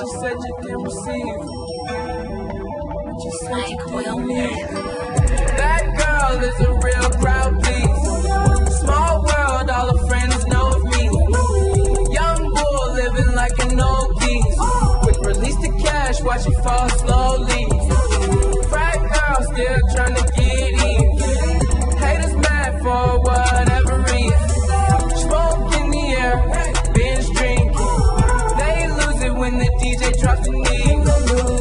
you said you didn't receive. What you said Mike didn't Wilmer. need. That girl is a real crowd, please. Small world, all her friends know of me. Young bull living like an old geese. Quick release the cash, watch it fall slow. when the DJ drops the beat.